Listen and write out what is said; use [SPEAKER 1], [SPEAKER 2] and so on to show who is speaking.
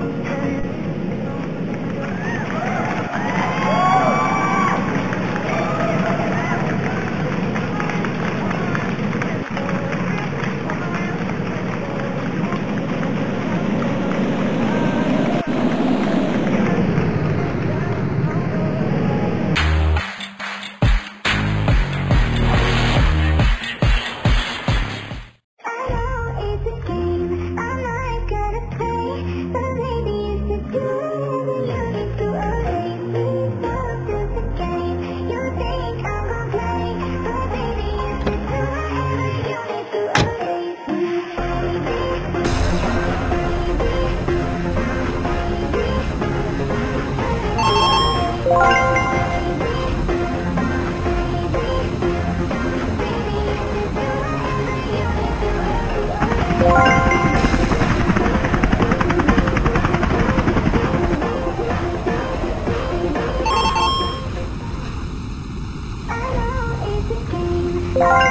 [SPEAKER 1] Thank you. I